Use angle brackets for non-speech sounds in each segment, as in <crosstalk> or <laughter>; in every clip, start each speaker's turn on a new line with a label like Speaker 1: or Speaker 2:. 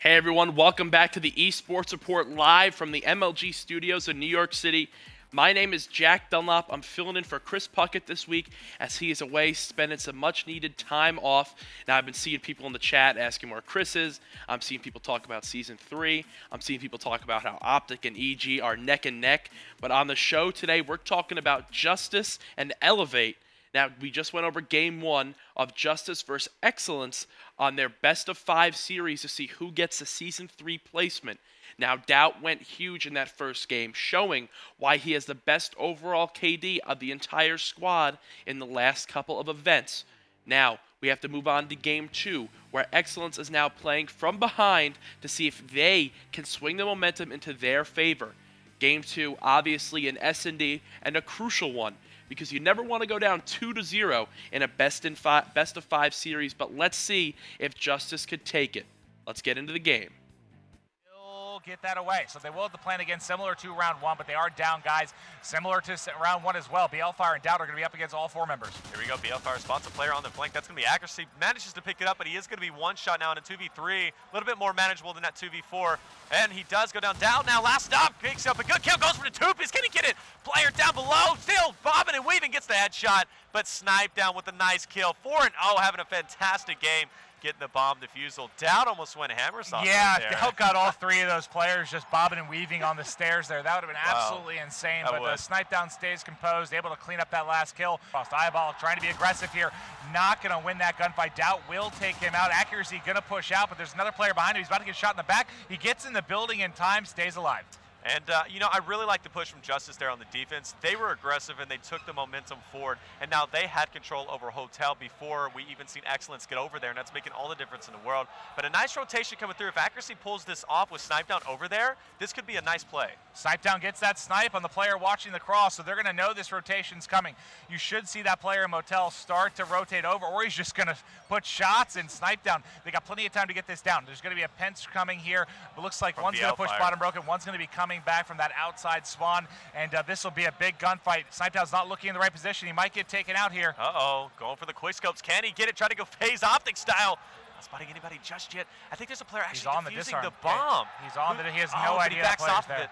Speaker 1: Hey everyone, welcome back to the Esports Report live from the MLG studios in New York City. My name is Jack Dunlop. I'm filling in for Chris Puckett this week as he is away spending some much needed time off. Now, I've been seeing people in the chat asking where Chris is. I'm seeing people talk about season three. I'm seeing people talk about how Optic and EG are neck and neck. But on the show today, we're talking about Justus and Elevate. Now, we just went over game one of Justus versus Excellence on their best of five series to see who gets the season three placement. Now, Doubt went huge in that first game, showing why he has the best overall KD of the entire squad in the last couple of events. Now, we have to move on to game two, where Excellence is now playing from behind to see if they can swing the momentum into their favor. Game two, obviously an S&D and a crucial one because you never want to go down two to zero in a best in five, best of five series. But let's see if Justus could take it. Let's get into the game
Speaker 2: get that away. So they will have the plan again, similar to round one, but they are down guys, similar to round one as well. BLFire and Doubt are going to be up against all four members.
Speaker 3: Here we go. BLFire spots a player on the flank. That's going to be accuracy. Manages to pick it up, but he is going to be one shot now in a 2v3. A little bit more manageable than that 2v4. And he does go down. Down now. Last stop. Picks up a good kill. Goes for the two piece. Can he get it? Player down below. Still bobbing and weaving. Gets the headshot, but Snipe down with a nice kill. 4 and 0 having a fantastic game getting the bomb defusal. Doubt almost went hammersaw.
Speaker 2: Yeah,
Speaker 3: right
Speaker 2: Doubt got all three of those <laughs> players just bobbing and weaving on the stairs there. That would have been wow. absolutely insane. That but would. the snipe down stays composed, able to clean up that last kill. Frost Eyeball trying to be aggressive here. Not going to win that gunfight. Doubt will take him out. Accuracy going to push out, but there's another player behind him. He's about to get shot in the back. He gets in the building in time, stays alive.
Speaker 3: And, uh, you know, I really like the push from Justus there on the defense. They were aggressive and they took the momentum forward. And now they had control over Hotel before we even seen Excellence get over there. And that's making all the difference in the world. But a nice rotation coming through. If Accuracy pulls this off with Snipe Down over there, this could be a nice play.
Speaker 2: Snipe Down gets that snipe on the player watching the cross. So they're going to know this rotation's coming. You should see that player in Motel start to rotate over. Or he's just going to put shots and Snipe Down. They got plenty of time to get this down. There's going to be a Pence coming here. It looks like from one's going to push bottom broken. One's going to be coming coming back from that outside spawn, and uh, this will be a big gunfight. Snipetown's not looking in the right position. He might get taken out here.
Speaker 3: Uh-oh, going for the quick scopes. Can he get it? Try to go phase optic style. Not spotting anybody just yet. I think there's a player actually on defusing the, the bomb.
Speaker 2: He's on the, he has no oh, idea
Speaker 3: he backs off
Speaker 2: there.
Speaker 3: of it.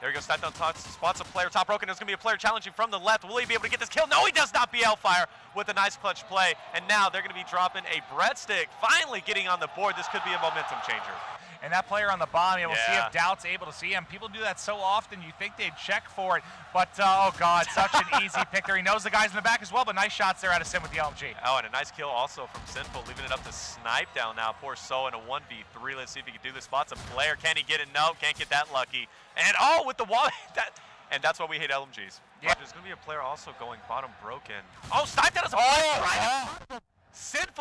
Speaker 3: There he goes, Snipetown spots, spots a player, top broken. There's going to be a player challenging from the left. Will he be able to get this kill? No, he does not. BLFire with a nice clutch play. And now they're going to be dropping a breadstick, finally getting on the board. This could be a momentum changer
Speaker 2: and that player on the bomb, we'll yeah. see if Doubt's able to see him. People do that so often, you think they'd check for it, but uh, oh god, such an <laughs> easy pick there. He knows the guys in the back as well, but nice shots there out of Sin with the LMG.
Speaker 3: Oh, and a nice kill also from Sinful, leaving it up to Snipe down now. Poor So in a 1v3. Let's see if he can do this. Spots a player. Can he get it? No, can't get that lucky. And oh, with the wall, <laughs> that, and that's why we hate LMGs. Yeah. There's going to be a player also going bottom broken. Oh, Snipe down is oh, right. Oh.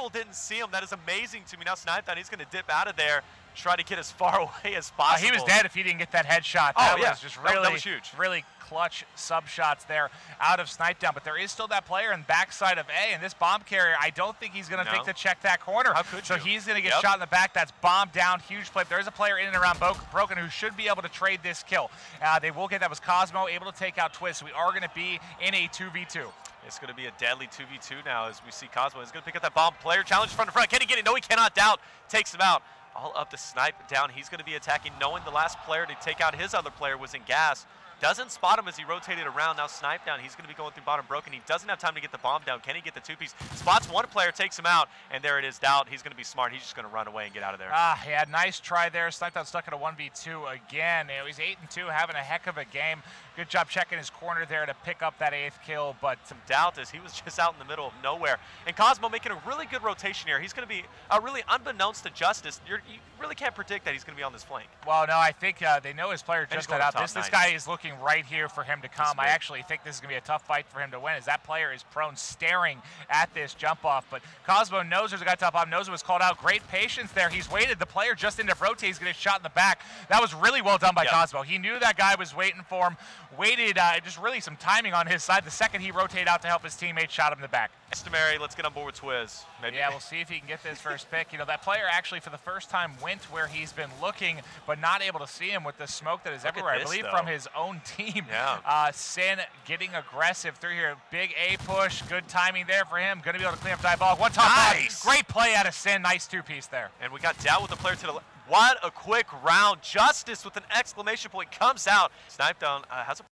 Speaker 3: Didn't see him. That is amazing to me. Now Snipe down, he's going to dip out of there try to get as far <laughs> away as possible. Uh,
Speaker 2: he was dead if he didn't get that headshot.
Speaker 3: Oh,
Speaker 2: that
Speaker 3: yeah.
Speaker 2: was just really, that
Speaker 3: was huge.
Speaker 2: really clutch sub shots there out of snipe down. But there is still that player in backside of A, and this bomb carrier, I don't think he's going to no. think to check that corner.
Speaker 3: How could
Speaker 2: so
Speaker 3: you?
Speaker 2: he's going to get
Speaker 3: yep.
Speaker 2: shot in the back. That's bomb down, huge play. There is a player in and around Broken who should be able to trade this kill. Uh, they will get that was Cosmo able to take out Twist. We are going to be in a 2v2.
Speaker 3: It's going to be a deadly 2v2 now as we see Cosmo He's going to pick up that bomb. Player challenge front to front. Can he get it? No, he cannot. Doubt takes him out all up to snipe down. He's going to be attacking, knowing the last player to take out his other player was in gas. Doesn't spot him as he rotated around. Now snipe down. He's going to be going through bottom broken. He doesn't have time to get the bomb down. Can he get the two-piece? Spots one player, takes him out, and there it is. Doubt. He's going to be smart. He's just going to run away and get out of there.
Speaker 2: Ah, yeah, nice try there. Snipe down stuck at a 1v2 again. He's 8 and 2, having a heck of a game. Good job checking his corner there to pick up that eighth kill, but
Speaker 3: some doubt is he was <laughs> just out in the middle of nowhere. And Cosmo making a really good rotation here. He's going to be uh, really unbeknownst to Justus. You're, you really can't predict that he's going to be on this flank.
Speaker 2: Well, no, I think uh, they know his player just got out. This, this guy is looking right here for him to come. I actually think this is going to be a tough fight for him to win as that player is prone staring at this jump off. But Cosmo knows there's a guy top off, knows it was called out. Great patience there. He's waited. The player just into rotate. He's going to shot in the back. That was really well done by yep. Cosmo. He knew that guy was waiting for him, waited, uh, just really some timing on his side. The second he rotated out to help his teammate, shot him in the back.
Speaker 3: Estimary, let's get on board with Twiz.
Speaker 2: Maybe. Yeah, we'll see if he can get this first pick. You know, that player actually for the first time went where he's been looking, but not able to see him with the smoke that is
Speaker 3: Look
Speaker 2: everywhere.
Speaker 3: This,
Speaker 2: I believe
Speaker 3: though.
Speaker 2: from his own team.
Speaker 3: Yeah.
Speaker 2: Uh, Sin getting aggressive through here. Big A push. Good timing there for him. Going to be able to clean up die ball. One top
Speaker 3: nice.
Speaker 2: Great play out of Sin. Nice two-piece there.
Speaker 3: And we got Dow with the player to the left What a quick round. Justus with an exclamation point comes out. Snipe down uh, has a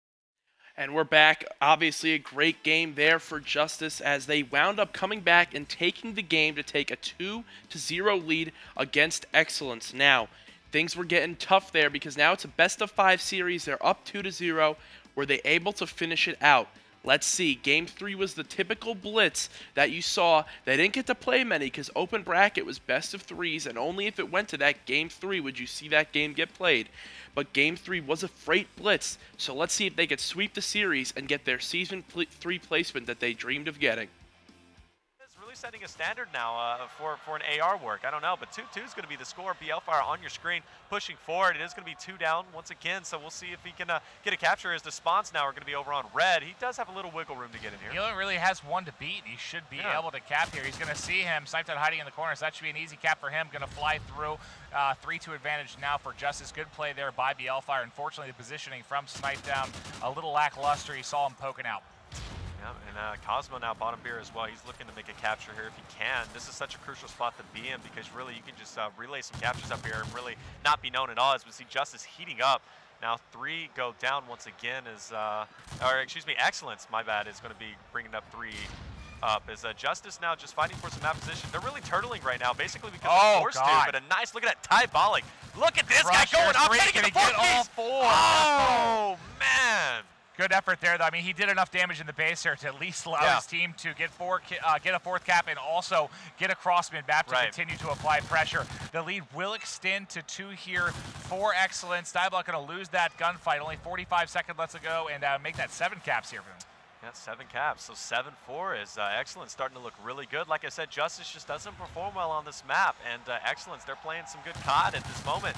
Speaker 1: and we're back. Obviously, a great game there for Justus as they wound up coming back and taking the game to take a 2 to 0 lead against Excellence. Now, things were getting tough there because now it's a best of 5 series. They're up 2 to 0. Were they able to finish it out? Let's see. Game three was the typical blitz that you saw. They didn't get to play many because open bracket was best of threes, and only if it went to that game three would you see that game get played. But game three was a freight blitz, so let's see if they could sweep the series and get their season three placement that they dreamed of getting
Speaker 3: setting a standard now uh, for, for an AR work. I don't know, but 2-2 is going to be the score. BLFire on your screen pushing forward. It is going to be two down once again, so we'll see if he can uh, get a capture as the spawns now are going to be over on red. He does have a little wiggle room to get in here.
Speaker 2: He only really has one to beat. He should be yeah. able to cap here. He's going to see him. Sniped out hiding in the corner, so that should be an easy cap for him. Going to fly through. 3-2 uh, advantage now for Justus. Good play there by BLFire. Unfortunately, the positioning from Snipe down a little lackluster. He saw him poking out.
Speaker 3: Yeah, and uh, Cosmo now bottom beer as well. He's looking to make a capture here if he can. This is such a crucial spot to be in because really you can just uh, relay some captures up here and really not be known at all as we see Justus heating up. Now three go down once again is, uh, or excuse me, Excellence, my bad, is going to be bringing up three up. Is uh, Justus now just fighting for some map position? They're really turtling right now, basically because oh, they're forced God. to. But a nice look at that Ty Diabolic. Look at this guy going up, getting
Speaker 2: the four all four.
Speaker 3: Oh man.
Speaker 2: Good effort there, though. I mean, he did enough damage in the base here to at least allow yeah. his team to get four, uh, get a fourth cap and also get a crossman back to right. continue to apply pressure. The lead will extend to two here for Excellence. Diabolic going to lose that gunfight. Only 45 seconds left to go and uh, make that seven caps here for him.
Speaker 3: Yeah, seven caps. So 7-4 is uh, Excellence starting to look really good. Like I said, Justus just doesn't perform well on this map. And uh, Excellence, they're playing some good COD at this moment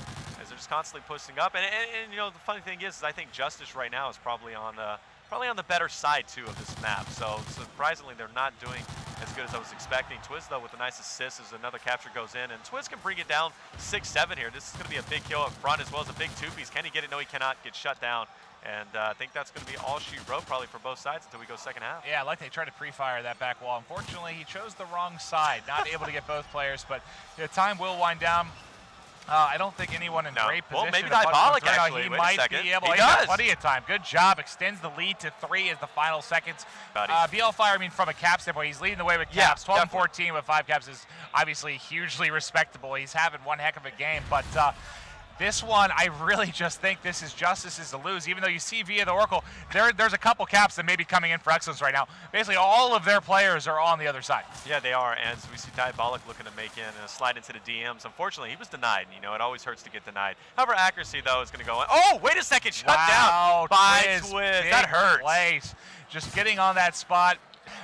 Speaker 3: just constantly pushing up. And, and, and, you know, the funny thing is, is I think Justus right now is probably on uh, probably on the better side, too, of this map. So surprisingly, they're not doing as good as I was expecting. Twiz, though, with a nice assist as another capture goes in. And Twiz can bring it down 6-7 here. This is going to be a big kill up front as well as a big two-piece. Can he get it? No, he cannot get shut down. And uh, I think that's going to be all she wrote probably for both sides until we go second half.
Speaker 2: Yeah, I like they tried to pre-fire that back wall. Unfortunately, he chose the wrong side, not able to get both players. But the time will wind down. Uh, I don't think anyone in
Speaker 3: no.
Speaker 2: great position.
Speaker 3: Well, maybe Diabolic actually.
Speaker 2: He
Speaker 3: Wait
Speaker 2: might
Speaker 3: be
Speaker 2: able.
Speaker 3: He,
Speaker 2: he
Speaker 3: does.
Speaker 2: plenty of time. Good job. Extends the lead to three as the final seconds. Uh, BLFire, I mean, from a cap standpoint, he's leading the way with caps. Yeah, 12 and 14 with five caps is obviously hugely <laughs> respectable. He's having one heck of a game, but. Uh, this one, I really just think this is Justus's to lose, even though you see via the Oracle, there, there's a couple caps that may be coming in for Excellence right now. Basically, all of their players are on the other side.
Speaker 3: Yeah, they are, and we see Diabolic looking to make in a slide into the DMs. Unfortunately, he was denied. You know, it always hurts to get denied. However, accuracy, though, is going to go in. Oh, wait a second, shut
Speaker 2: wow,
Speaker 3: down by. Twiz. That hurts.
Speaker 2: Place. Just getting on that spot.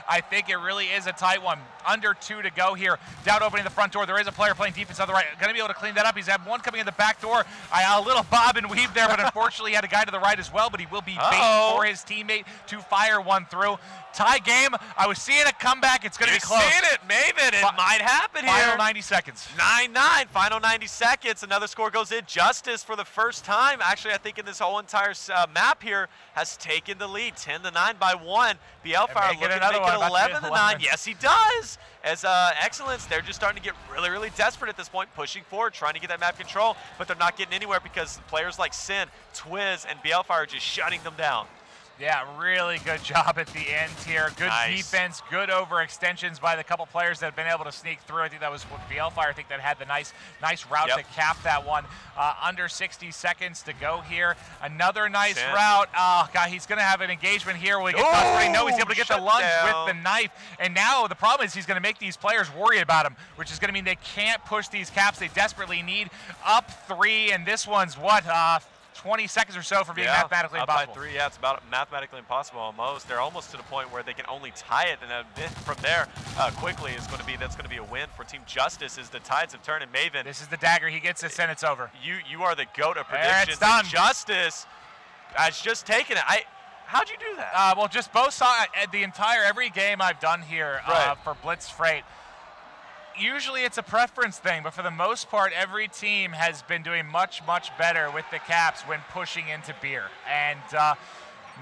Speaker 2: I think it really is a tight one. Under two to go here. Doubt opening the front door. There is a player playing defense on the right. Going to be able to clean that up. He's had one coming in the back door. I, a little bob and weave there, but <laughs> unfortunately he had a guy to the right as well, but he will be bait for his teammate to fire one through. Tie game. I was seeing a comeback. It's going to be close.
Speaker 3: seeing it, Maven. It F might happen
Speaker 2: here.
Speaker 3: Final
Speaker 2: 90 seconds.
Speaker 3: 9-9. Final 90 seconds. Another score goes in. Justus for the first time, actually, I think in this whole entire uh, map here, has taken the lead. 10 to 9 by one. BLFire looking to make it 11 to 9. Yes, he does. As uh, Excellence, they're just starting to get really, really desperate at this point, pushing forward, trying to get that map control, but they're not getting anywhere because players like Sin, Twiz, and BLFire are just shutting them down.
Speaker 2: Yeah, really good job at the end here. Good nice. defense, good overextensions by the couple players that have been able to sneak through. I think that was BLFire. I think that had the nice, nice route yep. to cap that one. Uh, under 60 seconds to go here. Another nice Sin. route. Oh, God, he's going to have an engagement here. He get oh, No, he's able to get the lunge down. with the knife. And now the problem is he's going to make these players worry about him, which is going to mean they can't push these caps. They desperately need up three, and this one's what? Uh, 20 seconds or so for being
Speaker 3: yeah,
Speaker 2: mathematically impossible.
Speaker 3: By three, yeah, it's about mathematically impossible almost. They're almost to the point where they can only tie it, and then from there, uh, quickly is going to be that's going to be a win for Team Justus. As the tides have turned, and Maven.
Speaker 2: This is the dagger. He gets it, and it's over.
Speaker 3: You you are the goat of predictions.
Speaker 2: it's done.
Speaker 3: Justus has just taken it. I. How'd you do that?
Speaker 2: Uh, well, just both sides. Uh, the entire every game I've done here uh, right. uh, for Blitz Freight usually it's a preference thing, but for the most part, every team has been doing much, much better with the caps when pushing into beer. And uh,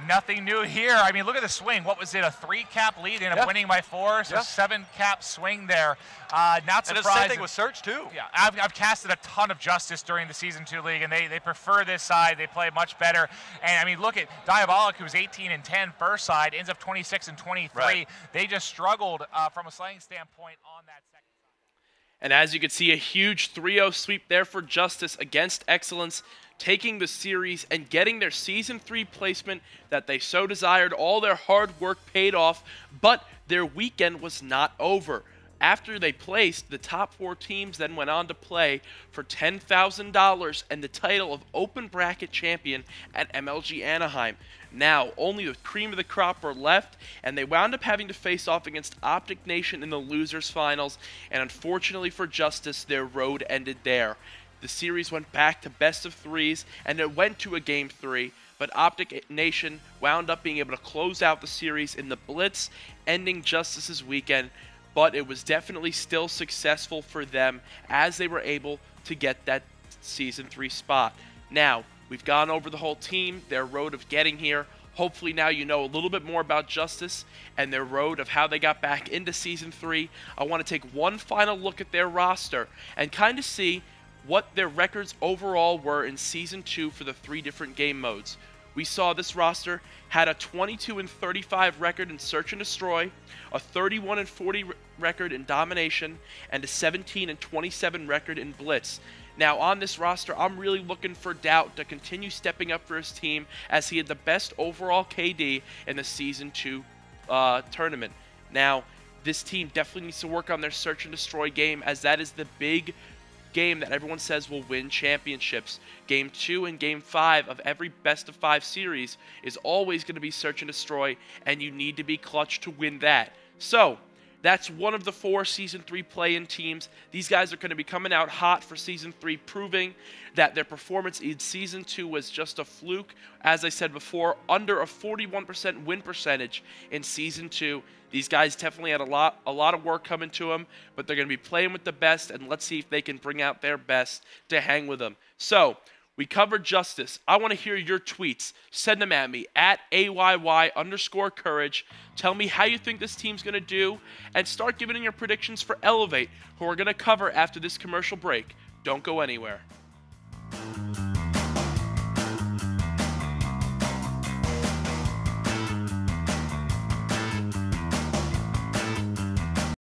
Speaker 2: Nothing new here. I mean, look at the swing. What was it? A three-cap lead, ended up winning by four. So seven-cap swing there. Uh, not surprised.
Speaker 3: And the same thing with Search too.
Speaker 2: Yeah, I've, I've casted a ton of Justus during the season two league, and they, they prefer this side. They play much better. And I mean, look at Diabolic, who's 18 and 10 first side, ends up 26 and 23. Right. They just struggled uh, from a slaying standpoint on that second.
Speaker 1: And as you can see, a huge 3 0 sweep there for Justus against Excellence, taking the series and getting their Season 3 placement that they so desired. All their hard work paid off, but their weekend was not over. After they placed, the top four teams then went on to play for $10,000 and the title of Open Bracket Champion at MLG Anaheim. Now, only the cream of the crop were left, and they wound up having to face off against Optic Nation in the losers finals, and unfortunately for Justus, their road ended there. The series went back to best of threes, and it went to a game three, but Optic Nation wound up being able to close out the series in the Blitz, ending Justus's weekend but it was definitely still successful for them as they were able to get that season three spot. Now, we've gone over the whole team, their road of getting here. Hopefully, now you know a little bit more about Justus and their road of how they got back into season three. I want to take one final look at their roster and kind of see what their records overall were in season two for the three different game modes. We saw this roster had a 22 and 35 record in search and destroy, a 31 and 40 record in domination, and a 17 and 27 record in blitz. Now, on this roster, I'm really looking for Doubt to continue stepping up for his team as he had the best overall KD in the Season 2 uh, tournament. Now, this team definitely needs to work on their search and destroy game as that is the big game that everyone says will win championships. Game two and game five of every best of five series is always going to be search and destroy, and you need to be clutch to win that. So, that's one of the four Season 3 play in teams. These guys are going to be coming out hot for Season 3, proving that their performance in Season 2 was just a fluke. As I said before, under a 41% win percentage in Season 2. These guys definitely had a lot, a lot of work coming to them, but they're going to be playing with the best, and let's see if they can bring out their best to hang with them. So, we covered Justus. I want to hear your tweets. Send them at me at AYY underscore courage. Tell me how you think this team's going to do and start giving in your predictions for Elevate, who we're going to cover after this commercial break. Don't go anywhere.